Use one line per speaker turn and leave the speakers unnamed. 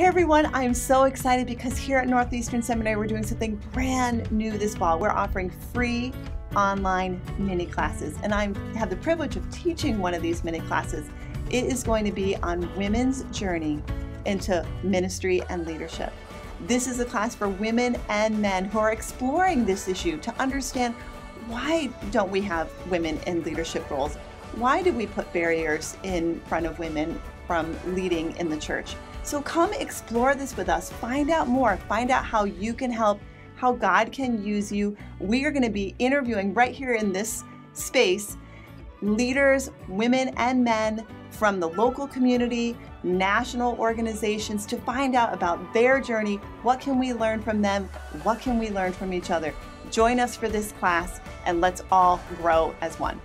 Hey everyone, I'm so excited because here at Northeastern Seminary we're doing something brand new this fall. We're offering free online mini classes, and I have the privilege of teaching one of these mini classes. It is going to be on women's journey into ministry and leadership. This is a class for women and men who are exploring this issue to understand why don't we have women in leadership roles? Why do we put barriers in front of women from leading in the church? So come explore this with us. Find out more. Find out how you can help, how God can use you. We are going to be interviewing right here in this space leaders, women and men from the local community, national organizations to find out about their journey. What can we learn from them? What can we learn from each other? Join us for this class and let's all grow as one.